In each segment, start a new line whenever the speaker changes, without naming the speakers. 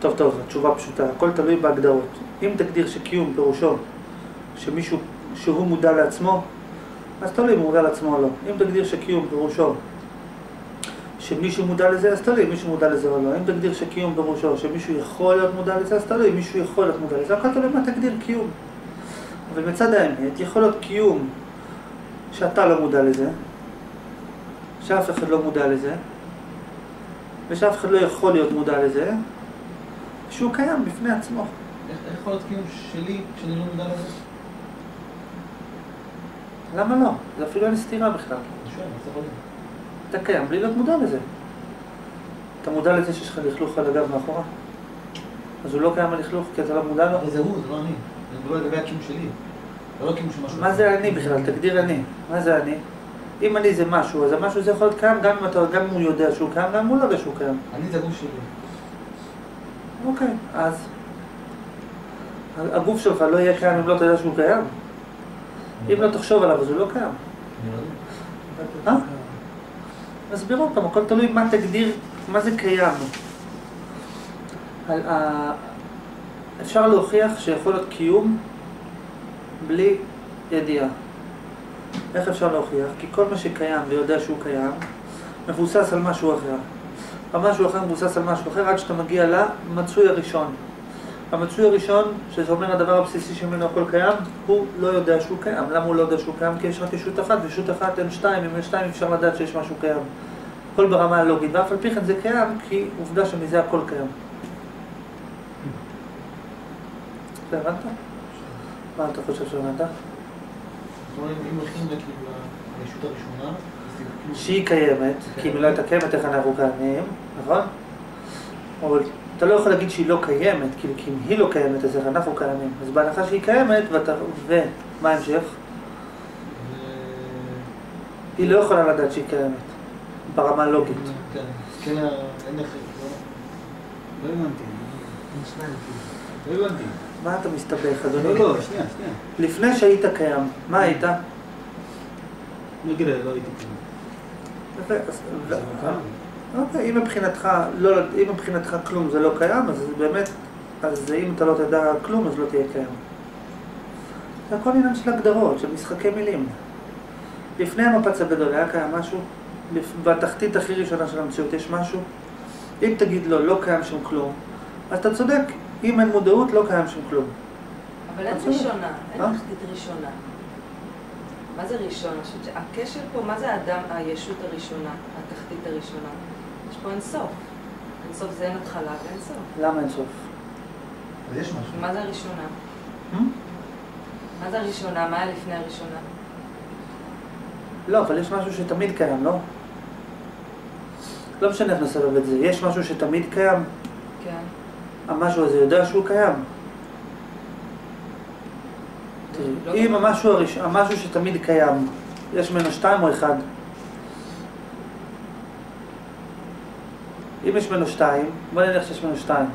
טוב, טוב, התשובה פשוטה, הכל תלוי בהגדרות. אם תגדיר שקיום פירושו שמישהו, שהוא מודע לעצמו, אז תלוי אם הוא מודע לעצמו או לא. אם תגדיר שקיום פירושו שמישהו מודע לזה, אז תלוי אם מישהו מודע לזה או לא. אם תגדיר שקיום פירושו שמישהו יכול להיות מודע לזה, אז תלוי אם מישהו יכול להיות מודע לזה. הכל תלוי מה תגדיר קיום. אבל מצד האמת, יכול להיות קיום שאתה לא מודע לזה, שאף אחד לא מודע לזה, ושאף אחד לא יכול להיות מודע לזה, שהוא קיים בפני עצמו.
איך איך יכול להיות קיום שלי כשאני לא מודע לזה?
למה לא? זה אפילו אין סתירה בכלל.
אני זה?
אתה קיים בלי להיות מודע לזה. אתה מודע לזה שיש לך לכלוך על הגב מאחורה? אז הוא לא קיים הלכלוך כי אתה לא מודע לו?
אבל זה הוא, זה לא אני. זה מדבר לגבי הקיום שלי. זה לא קיום של משהו
מה. זה אני בכלל? תגדיר אני. מה זה אני? אם אני זה משהו, אז המשהו הזה יכול להיות קיים גם אם הוא יודע שהוא קיים, גם אם הוא לא יודע שהוא קיים.
אני זה הגוף שלי.
אוקיי, אז הגוף שלך לא יהיה קיים אם לא תדע שהוא קיים? אם לא תחשוב עליו אז הוא לא קיים. אה? נסביר עוד פעם, הכל תלוי מה תגדיר, מה זה קיים. אפשר להוכיח שיכול להיות קיום בלי ידיעה. איך אפשר להוכיח? כי כל מה שקיים ויודע שהוא קיים, מבוסס על משהו אחר. המשהו אחר מבוסס על משהו אחר עד שאתה מגיע למצוי הראשון. המצוי הראשון, שזה אומר הדבר הבסיסי שממנו הכל קיים, הוא לא יודע שהוא קיים. למה הוא לא יודע שהוא קיים? כי יש רק ישות אחת, וישות אחת אין שתיים, אם יש שתיים אפשר לדעת שיש משהו קיים. הכל ברמה הלוגית, ואף על פי כן זה קיים, כי עובדה שמזה הכל קיים. זה הבנת? מה אתה חושב שהבנת?
אם הולכים לישות הראשונה.
שהיא קיימת, כי אם היא לא הייתה קיימת, איך אנחנו קיימים, נכון? אבל אתה לא יכול להגיד שהיא לא קיימת, כאילו, כי אם היא לא קיימת, אז איך אנחנו קיימים. אז בהנחה שהיא קיימת, ואתה... ומה ההמשך? היא לא יכולה לדעת שהיא קיימת, ברמה הלוגית.
כן, כן, אין איך...
לא הבנתי. לא הבנתי.
מה אתה מסתבך, אדוני?
לא, לא, שנייה, שנייה.
לפני שהיית קיים, מה היית?
נגיד, לא הייתי לא קיים.
אוקיי, אם מבחינתך, לא, אם מבחינתך כלום זה לא קיים, אז באמת, אז אם אתה לא תדע כלום, אז לא תהיה קיים. זה הכל עניין של הגדרות, של משחקי מילים. לפני המפץ הגדול היה קיים משהו? בתחתית הכי ראשונה של המציאות יש משהו? אם תגיד לו, לא קיים שם כלום, אז אתה צודק, אם אין מודעות, לא קיים שם כלום.
אבל אין. ראשונה, אין
אה?
תחתית ראשונה. מה זה ראשון? שהכשל פה, מה זה האדם, הישות הראשונה, התחתית הראשונה? יש פה אין סוף. אין סוף זה אין התחלה ואין סוף.
למה אין סוף?
אז יש משהו.
מה זה הראשונה?
Hmm?
מה זה הראשונה? מה היה לפני הראשונה?
לא, אבל יש משהו שתמיד קיים, לא? לא משנה איך נסבב את זה, יש משהו שתמיד קיים,
כן.
המשהו הזה יודע שהוא קיים.
לא
אם. המשהו, הראש... המשהו שתמיד קיים, יש ממנו שתיים או אחד? אם יש ממנו שתיים, בוא נניח שיש ממנו שתיים.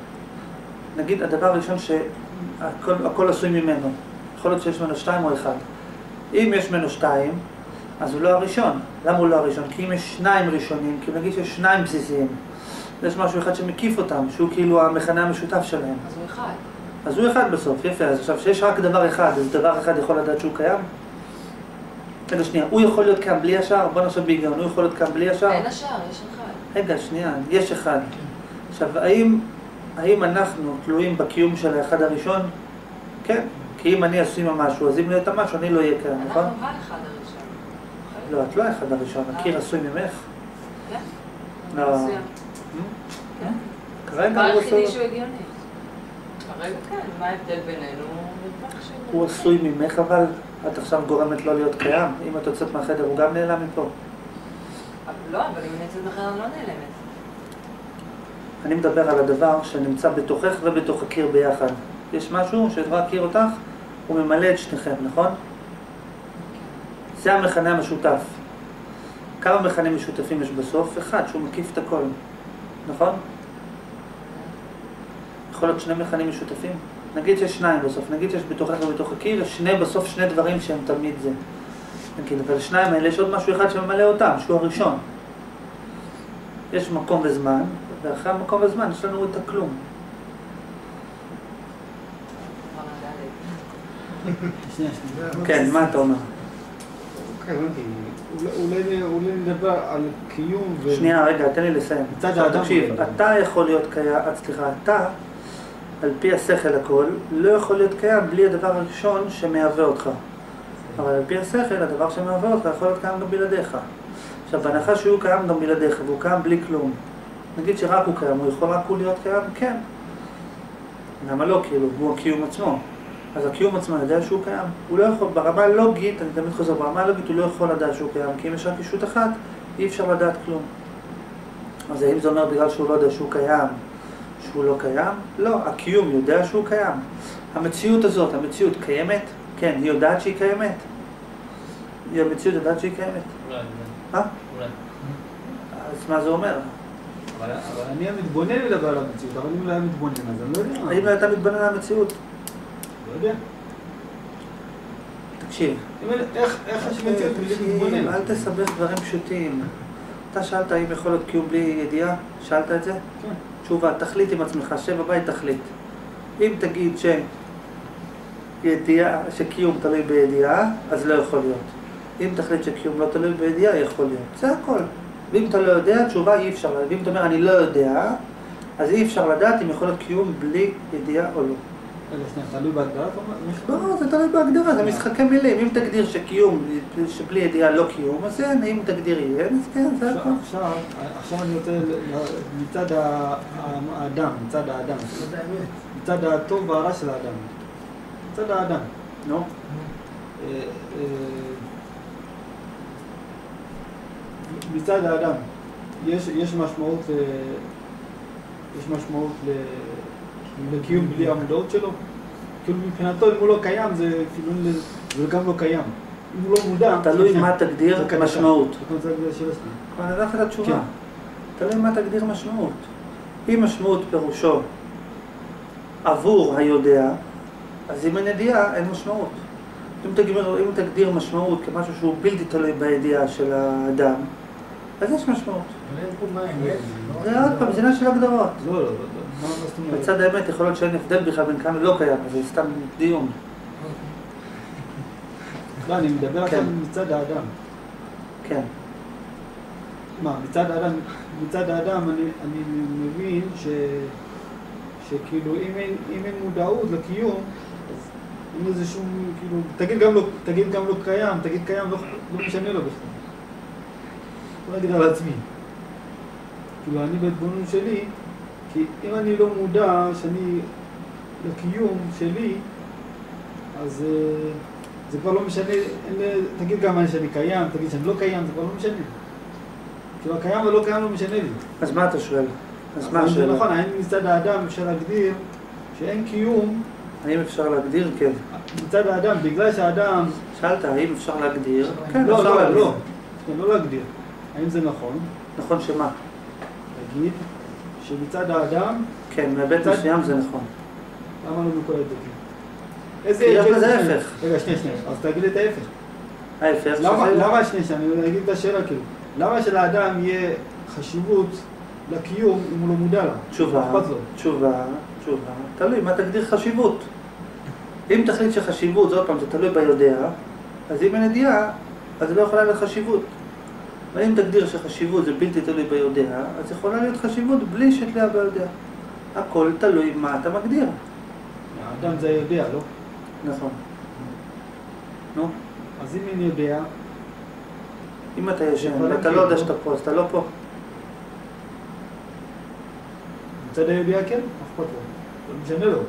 נגיד הדבר הראשון שהכל הכל עשוי ממנו, יכול להיות שיש ממנו שתיים או אחד. אם יש ממנו שתיים, אז הוא לא הראשון. למה הוא לא הראשון? כי אם יש שניים ראשונים, כי נגיד שיש שניים בסיסיים, יש משהו אחד שמקיף אותם, שהוא כאילו המכנה המשותף שלהם.
אז הוא אחד.
אז הוא אחד בסוף, יפה. אז עכשיו, שיש רק דבר אחד, אז דבר אחד יכול לדעת שהוא קיים? רגע, שנייה, הוא יכול להיות קיים בלי השאר? בוא נחשוב בהיגיון, הוא יכול להיות קיים בלי השאר?
אין השאר, יש אחד.
רגע, שנייה, יש אחד. עכשיו, האם, האם אנחנו תלויים בקיום של האחד הראשון? כן. כי אם אני עשוי ממשהו, אז אם לא יהיה את המשהו, אני לא אהיה קיים, נכון?
אנחנו האחד הראשון.
לא, את לא האחד הראשון, הקיר עשוי ממך.
כן.
לא.
מסוים. כן.
כרגע הוא
היחידי
עשוי,
שהוא הגיוני. כרגע כן, מה ההבדל בינינו?
הוא עשוי ממך, אבל את עכשיו גורמת לו להיות קיים. אם את יוצאת מהחדר, הוא גם נעלם מפה.
לא, אבל אם אני יוצאת אחר אני לא נעלמת.
אני מדבר על הדבר שנמצא בתוכך ובתוך הקיר ביחד. יש משהו שרק הקיר אותך, הוא ממלא את שניכם, נכון? זה המכנה המשותף. כמה מכנים משותפים יש בסוף? אחד, שהוא מקיף את הכל, נכון? יכול להיות שני מכנים משותפים? נגיד שיש שניים בסוף, נגיד שיש בתוכך ובתוך הקיר, יש שני בסוף שני דברים שהם תמיד זה. נגיד, אבל שניים האלה יש עוד משהו אחד שממלא אותם, שהוא הראשון. יש מקום וזמן, ואחרי המקום וזמן יש לנו את הכלום. כן, מה אתה אומר?
אוקיי, אולי נדבר על קיום ו...
שנייה, רגע, תן לי לסיים. תקשיב, אתה יכול להיות קיים, סליחה, אתה על פי השכל הכל, לא יכול להיות קיים בלי הדבר הראשון שמהווה אותך. אבל על פי השכל, הדבר שמהווה אותך יכול להיות קיים גם בלעדיך. עכשיו, בהנחה שהוא קיים גם בלעדיך, והוא קיים בלי כלום, נגיד שרק הוא קיים, הוא יכול רק הוא להיות קיים? כן. למה לא, כאילו, הוא הקיום עצמו. אז הקיום עצמו יודע שהוא קיים. הוא לא יכול, ברמה הלוגית, אני תמיד חוזר, ברמה הלוגית הוא לא יכול לדעת שהוא קיים, כי אם יש רק ישות אחת, אי אפשר לדעת כלום. אז האם זה אומר בגלל שהוא לא יודע שהוא קיים, שהוא לא קיים? לא, הקיום יודע שהוא קיים. המציאות הזאת, המציאות קיימת? כן, היא יודעת שהיא קיימת. היא המציאות יודעת שהיא קיימת.
אולי,
אה?
אולי.
אז מה זה אומר?
אבל אני המתבונן מדבר על המציאות, אבל אם לא היה מתבונן אז אני לא יודע.
האם אתה מתבונן על המציאות?
לא יודע.
תקשיב.
איך איך יש מציאות בלי להתבונן?
אל תסבך דברים פשוטים. אתה שאלת האם יכול להיות קיום בלי ידיעה? שאלת את זה?
כן.
תשובה, תחליט עם עצמך, שב בבית תחליט. אם תגיד שידיעה, שקיום תלוי בידיעה, אז לא יכול להיות. אם תחליט שקיום לא תלוי בידיעה, יכול להיות. זה הכל. ואם אתה לא יודע, תשובה אי אפשר. ואם אתה אומר אני לא יודע, אז אי אפשר לדעת אם יכול להיות קיום בלי ידיעה או לא.
רגע, שנייה, תלוי בהגדרה?
לא, זה תלוי בהגדרה, זה משחקי מילים. אם תגדיר שקיום, שבלי ידיעה לא קיום, אז אין, אם תגדיר יהיה, אז כן, זה הכל.
עכשיו אני רוצה מצד האדם, מצד האדם, מצד הטוב והרע של האדם. מצד האדם.
נו,
אה, אה, מצד האדם, יש, יש משמעות, אה, יש משמעות ל- לקיום בלי המודעות שלו? כאילו מבחינתו אם הוא לא קיים זה כאילו זה גם לא קיים. אם הוא לא מודע...
תלוי מה תגדיר. משמעות. אתן לך את התשובה.
כן.
תלוי מה תגדיר משמעות. אם משמעות פירושו עבור היודע, אז אם אין ידיעה, אין משמעות. אם תגדיר, אם תגדיר משמעות כמשהו שהוא בלתי תלוי בידיעה של האדם, אז יש משמעות.
לא?
זה עוד פעם, זה עניין של הגדרות.
לא, לא, לא, לא.
בצד האמת יכול להיות שאין הבדל בכלל בין כאן ולא קיים, זה סתם דיון.
לא, אני מדבר עכשיו
כן.
מצד האדם.
כן.
מה, מצד האדם, מצד האדם אני, אני מבין ש, שכאילו אם אין, אם אין מודעות לקיום, אז אין איזה שום, כאילו, תגיד גם לא, תגיד גם לא קיים, תגיד קיים, לא, לא משנה לו בכלל. בוא נגיד על עצמי. כאילו, אני בהתבוננות שלי, כי אם אני לא מודע שאני, לקיום שלי, אז אה, זה כבר לא משנה, אין, תגיד גם שאני קיים, תגיד שאני לא קיים, זה כבר לא משנה. כאילו הקיים ולא קיים לא משנה לי.
אז מה אתה שואל? אז מה
האם זה
השאלה?
נכון, האם מצד האדם אפשר להגדיר שאין קיום
האם אפשר להגדיר? כן.
מצד האדם, בגלל שהאדם...
שאלת האם אפשר להגדיר? כן,
לא, לא. לא. לא להגדיר. האם זה נכון
נכון שמה?
להגיד שמצד האדם,
כן, מהיבט
מצד-
מסוים זה נכון.
למה לא בכל ההיבטים? איזה
כי יש? ההפך.
רגע, שנייה, שנייה. אז תגיד את ההפך.
ההפך,
למה, שנייה, שנייה, אני אגיד את השאלה כאילו. למה שלאדם יהיה חשיבות לקיום אם הוא לא מודע לה?
תשובה? תשובה, תשובה, תלוי מה תגדיר חשיבות. אם תחליט שחשיבות, זה עוד פעם, זה תלוי ביודע, אז אם אין ידיעה, אז לא יכולה להיות חשיבות. אבל אם תגדיר שחשיבות זה בלתי תלוי ביודע, אז יכולה להיות חשיבות בלי שתלויה ביודע. הכל תלוי מה אתה מגדיר.
האדם זה יודע, לא?
נכון. נו,
אז אם אין יודע,
אם אתה ישן ואתה
להגדיר,
לא יודע
לא?
שאתה פה, אז אתה לא פה.
מצד הידיעה כן, אכפת לו? לא משנה לו.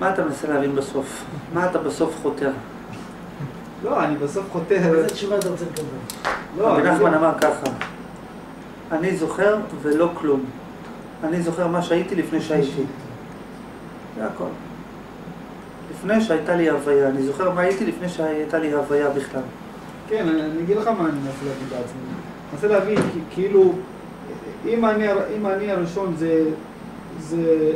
מה אתה מנסה להבין בסוף? מה אתה בסוף חותר?
לא, אני בסוף חותר.
איזה תשובה אתה רוצה לקבל?
לא,
רבי
אני
נחמן
לא-
אמר ככה, אני זוכר ולא כלום. אני זוכר מה שהייתי לפני שהייתי. זה הכל. לפני שהייתה לי הוויה, אני זוכר מה הייתי לפני שהייתה לי הוויה בכלל.
כן, אני אגיד לך מה אני מנסה להגיד בעצמי. אני מנסה להבין, כי- כאילו, אם אני אם אני הראשון זה, זה,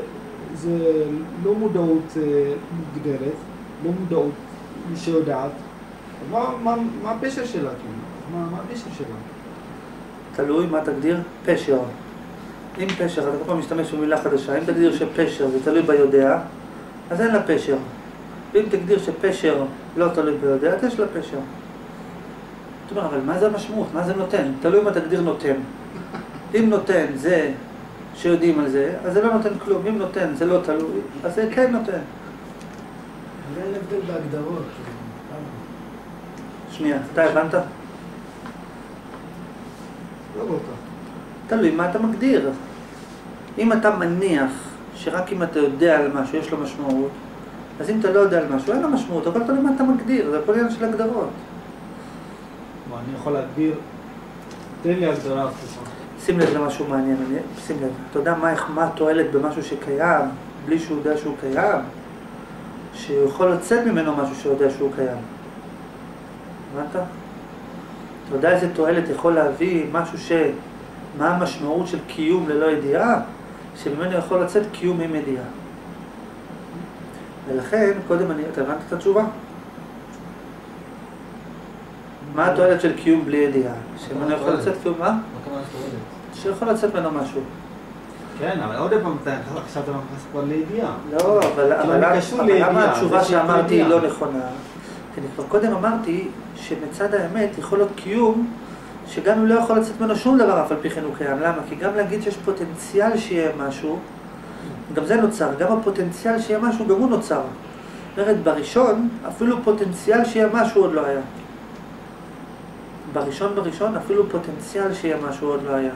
זה לא מודעות אה, מוגדרת, לא מודעות שיודעת, מה, מה, מה הפשר שלה, כאילו? מה, מה הפשר שלה?
תלוי מה תגדיר פשר. אם פשר, אתה כל פעם משתמש במילה חדשה, אם תגדיר שפשר זה תלוי ביודע, אז אין לה פשר. ואם תגדיר שפשר לא תלוי ביודע, אז יש לה פשר. אתה אומר, אבל מה זה המשמעות? מה זה נותן? תלוי מה תגדיר נותן. אם נותן זה שיודעים על זה, אז זה לא נותן כלום. אם נותן זה לא תלוי, אז זה כן נותן.
אבל אין הבדל בהגדרות.
שנייה, אתה הבנת?
לא כך.
תלוי מה אתה מגדיר. אם אתה מניח שרק אם אתה יודע על משהו יש לו משמעות, אז אם אתה לא יודע על משהו אין לו משמעות, אבל תלוי מה אתה מגדיר, זה הכל עניין של הגדרות.
אני יכול להגדיר... תן לי הגדרה הפוכה.
שים לב למשהו מעניין, שים לב, אתה יודע מה, מה התועלת במשהו שקיים, בלי שהוא יודע שהוא קיים? שהוא יכול לצאת ממנו משהו שהוא יודע שהוא קיים. הבנת? אתה יודע איזה תועלת יכול להביא משהו ש... מה המשמעות של קיום ללא ידיעה? שממנו יכול לצאת קיום עם ידיעה. ולכן, קודם אני... אתה הבנת את התשובה? מה התועלת של קיום בלי ידיעה? שממנו יכול לצאת קיום מה?
מה הכוונה לתועלת?
שיכול לצאת ממנו משהו.
כן, אבל עוד פעם, עכשיו אתה מכניס כבר לידיעה.
לא, אבל, למה התשובה שאמרתי היא. לא נכונה? כי אני כבר קודם אמרתי שמצד האמת יכול להיות קיום שגם אם לא יכול לצאת ממנו שום דבר אף על פי כן הוא קיים. למה? כי גם להגיד שיש פוטנציאל שיהיה משהו, גם זה נוצר. גם הפוטנציאל שיהיה משהו, גם הוא נוצר. זאת אומרת, בראשון, אפילו פוטנציאל שיהיה משהו עוד לא היה. בראשון בראשון, אפילו פוטנציאל שיהיה משהו עוד לא היה.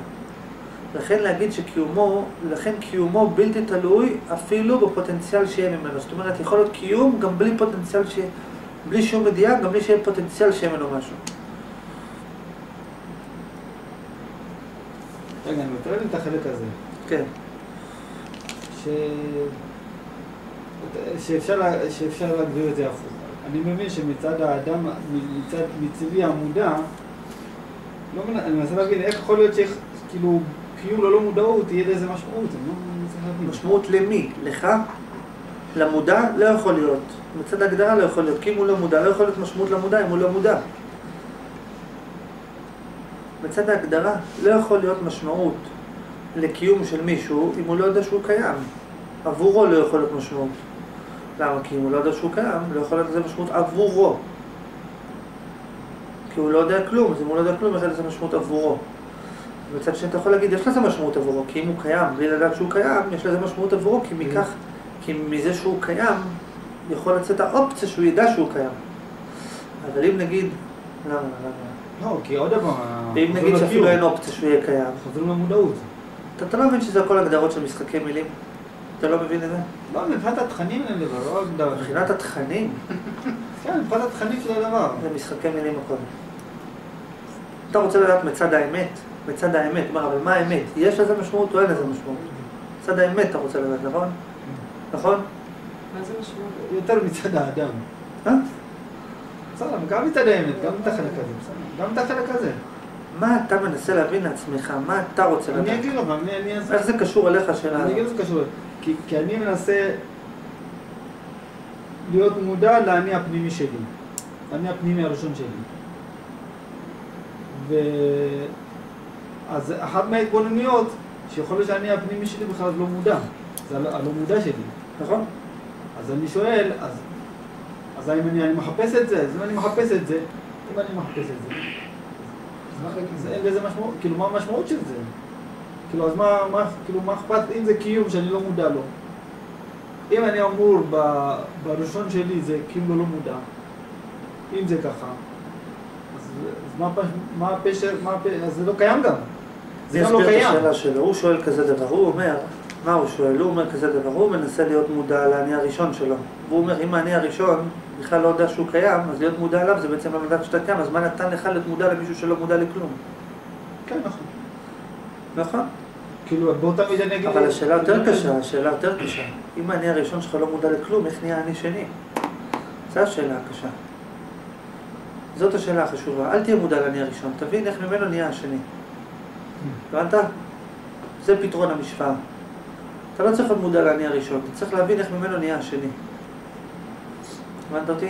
לכן להגיד שקיומו, לכן קיומו בלתי תלוי אפילו בפוטנציאל שיהיה ממנו. זאת אומרת, יכול להיות קיום גם בלי פוטנציאל ש... בלי שום ידיעה, גם בלי שיהיה פוטנציאל שיהיה ממנו משהו.
רגע, אני מתאר לי את החלק הזה.
כן.
ש... שאפשר, שאפשר להגדיר את זה הפוך. אני מבין שמצד האדם, מצד מציבי המודע, לא מנ... אני מנסה להבין איך יכול להיות שכאילו קיום ללא מודעות תהיה לזה משמעות, אני לא מצליח להבין.
משמעות למי? לך? למודע? לא יכול להיות. מצד ההגדרה לא יכול להיות. כי אם הוא לא מודע, לא יכול להיות משמעות למודע אם הוא לא מודע. מצד ההגדרה לא יכול להיות משמעות לקיום של מישהו אם הוא לא יודע שהוא קיים. עבורו לא יכול להיות משמעות. למה? כי אם הוא לא יודע שהוא קיים, לא יכול להיות לזה משמעות עבורו. כי הוא לא יודע כלום, אז אם הוא לא יודע כלום, יש לזה משמעות עבורו. מצד שני אתה יכול להגיד, יש לזה משמעות עבורו, כי אם הוא קיים, בלי לדעת שהוא קיים, יש לזה משמעות עבורו, כי מכך, כי מזה שהוא קיים, יכול לצאת האופציה שהוא ידע שהוא קיים. אבל אם נגיד, למה, למה?
לא, כי עוד פעם,
ואם נגיד שאפילו. אין אופציה שהוא יהיה קיים,
חוזרים למודעות.
אתה, אתה לא מבין שזה הכל הגדרות של משחקי מילים? אתה לא מבין את זה?
לא, מבחינת התכנים אני מדבר, לא הגדרה.
מבחינת התכנים,
כן, מבחינת התכנים של הדבר.
זה משחקי מילים הכל. אתה רוצה לדעת מצד האמת, מצד האמת, מה, אבל מה האמת? יש לזה משמעות או אין לזה משמעות? מצד האמת אתה רוצה לדעת, נכון? נכון?
מה זה משמעות?
יותר מצד האדם.
אה?
בסדר, גם מצד האמת, גם את החלק הזה, בסדר. גם את החלק הזה.
מה אתה מנסה להבין לעצמך? מה אתה רוצה
אני
לדעת?
אגיד לך, אני אני אעשה...
איך זה קשור אליך השאלה
אני אגיד
הזאת?
לך קשור. כי, כי אני מנסה להיות מודע לאני הפנימי שלי. אני הפנימי הראשון שלי. ו... אז אחת מההתבוננויות, שיכול להיות שאני הפנימי שלי בכלל לא מודע. זה הלא הלא מודע שלי.
נכון?
אז אני שואל, אז, אז האם אני, אני מחפש את זה? אז אם אני מחפש את זה, אם אני מחפש את זה, אז מה, אז אין לזה משמעות, כאילו מה המשמעות של זה? כאילו אז מה, מה, כאילו מה אכפת, אם זה קיום שאני לא מודע לו, אם אני אמור ב, בראשון שלי זה קיום לא, מודע, אם זה ככה, אז, אז מה, מה הפשר, מה הפשר, אז זה לא קיים גם, זה גם לא קיים.
הוא שואל כזה דבר, הוא אומר, מה הוא שואל? הוא אומר כזה דבר, הוא מנסה להיות מודע לאני הראשון שלו. והוא אומר, אם האני הראשון בכלל לא יודע שהוא קיים, אז להיות מודע אליו זה בעצם לא לדעת שאתה קיים, אז מה נתן לך להיות מודע למישהו שלא מודע לכלום?
כן, נכון.
נכון?
כאילו באותה מידה אני אגיד...
אבל השאלה יותר קשה, השאלה יותר קשה. אם האני הראשון שלך לא מודע לכלום, איך נהיה אני שני? זו השאלה הקשה. זאת השאלה החשובה. אל תהיה מודע לאני הראשון, תבין איך ממנו נהיה השני. הבנת? זה פתרון המשוואה. אתה לא צריך להיות מודע לאני הראשון, אתה צריך להבין איך ממנו נהיה השני. הבנת אותי?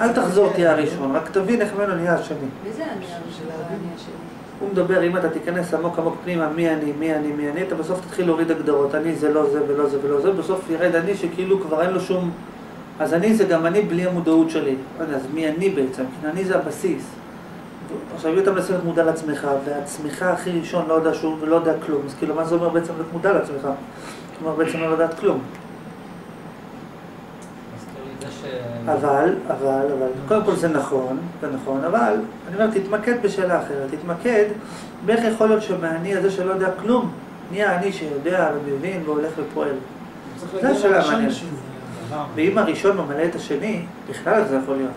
אל תחזור תהיה הראשון, רק תבין איך ממנו נהיה השני.
מי זה אני הראשון השני?
הוא מדבר, אם אתה תיכנס עמוק עמוק פנימה, מי אני, מי אני, מי אני, אתה בסוף תתחיל להוריד הגדרות, אני זה לא זה ולא זה ולא זה, בסוף ירד אני שכאילו כבר אין לו שום אז אני זה גם אני בלי המודעות שלי. לא אז מי אני בעצם? כי אני זה הבסיס. עכשיו, אם אתה מנסה להיות מודע לעצמך, והצמיחה הכי ראשון לא יודע שהוא לא יודע כלום, אז כאילו, מה זה אומר בעצם להיות מודע לעצמך? כלומר, בעצם לא לדעת כלום.
ש...
אבל, אבל, אבל, קודם כל זה נכון, זה נכון, אבל, אני אומר, תתמקד בשאלה אחרת, תתמקד באיך יכול להיות שמהאני הזה שלא יודע כלום, נהיה אני שיודע ומבין והולך ופועל. זה השאלה המעניינת. ואם הראשון ממלא את השני, בכלל זה יכול להיות.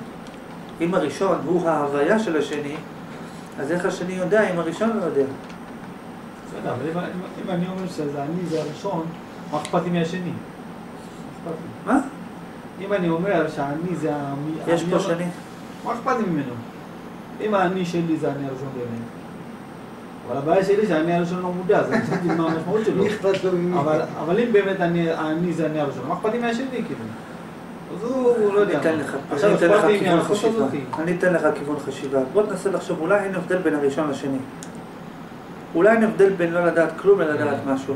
אם הראשון הוא ההוויה של השני, אז איך השני יודע אם הראשון לא יודע?
בסדר, אבל אם- אני אומר שזה אני זה הראשון, מה אכפת לי מהשני? מה? אם אני אומר שהאני זה המי...
יש
אני
פה שני?
מה אכפת לי ממנו? אם האני שלי זה אני הראשון באמת. אבל הבעיה שלי שהאני הראשון לא מודע, אז אני צריך להגיד מה המשמעות שלו. אבל, אבל אם באמת אני, אני זה אני הראשון, מה אכפת לי מהשני כאילו? אז הוא, לא יודע.
אתן לך,
עכשיו
אני אתן לך
אכפת לי
כיוון
מהחוש
חשיבה.
הזאתי.
אני אתן לך כיוון חשיבה. בוא תנסה לחשוב, אולי אין הבדל בין הראשון לשני. אולי אין הבדל בין לא לדעת כלום ללדעת משהו.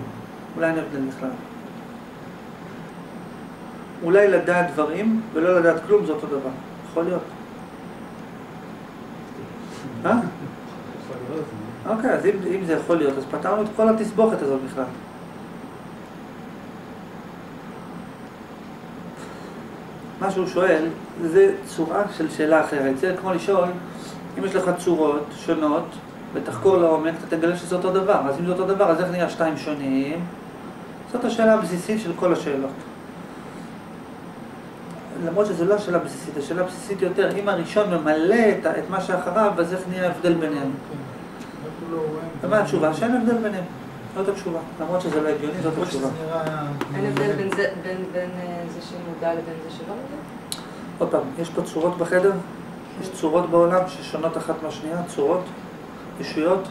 אולי אין הבדל בכלל. אולי לדעת דברים ולא לדעת כלום זה אותו דבר. יכול להיות. אה? אוקיי, אז אם זה יכול להיות, אז פתרנו את כל התסבוכת הזאת בכלל. מה שהוא שואל, זה צורה של שאלה אחרת. זה כמו לשאול, אם יש לך צורות שונות, ותחקור לעומק, אתה תגלה שזה אותו דבר. אז אם זה אותו דבר, אז איך נהיה שתיים שונים? זאת השאלה הבסיסית של כל השאלות. למרות שזו לא השאלה הבסיסית, השאלה הבסיסית יותר, אם הראשון ממלא את, את מה שאחריו, אז איך נהיה ההבדל ביניהם? ומה התשובה? שאין הבדל ביניהם. זאת התשובה. למרות שזה לא הגיוני, זאת התשובה.
אין הבדל בין זה, בין, בין אה, שמודע לבין זה שלא מודע?
עוד פעם, יש פה צורות בחדר? יש צורות בעולם ששונות אחת מהשנייה? צורות? ישויות?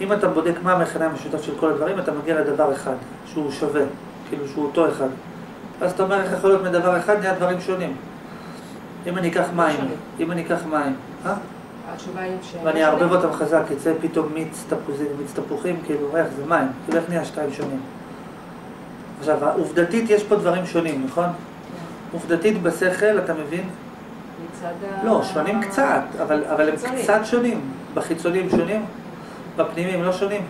אם אתה בודק מה המכנה המשותף של כל הדברים, אתה מגיע לדבר אחד, שהוא שווה, כאילו שהוא אותו אחד. אז אתה אומר איך יכול להיות מדבר אחד נהיה דברים שונים. אם אני אקח מים,
שונים.
אם אני אקח מים, אה?
התשובה היא שהם
ואני אערבב. אותם חזק, יצא פתאום מיץ תפוזים, מיץ תפוחים, כאילו, איך זה מים, כאילו איך נהיה שתיים שונים. עכשיו, עובדתית יש פה דברים שונים, נכון? עובדתית בשכל, אתה מבין?
מצד ה...
לא, שונים קצת, אבל, אבל הם. קצת שונים. בחיצוניים שונים, בפנימיים לא שונים.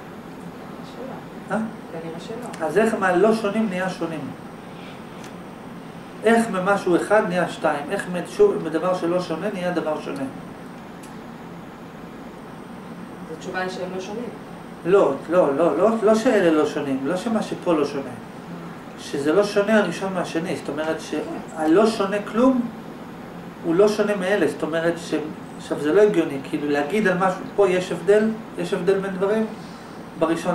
אה? אז איך מהלא שונים נהיה שונים? איך ממשהו אחד נהיה שתיים? איך מדבר שלא שונה נהיה דבר שונה?
התשובה היא שהם לא שונים.
לא, לא, לא, לא, לא שאלה לא שונים, לא שמה שפה לא שונה. שזה לא שונה הראשון מהשני, זאת אומרת שהלא שונה כלום הוא לא שונה מאלה, זאת אומרת ש... עכשיו זה לא הגיוני, כאילו להגיד על משהו, פה יש הבדל, יש הבדל בין דברים, בראשון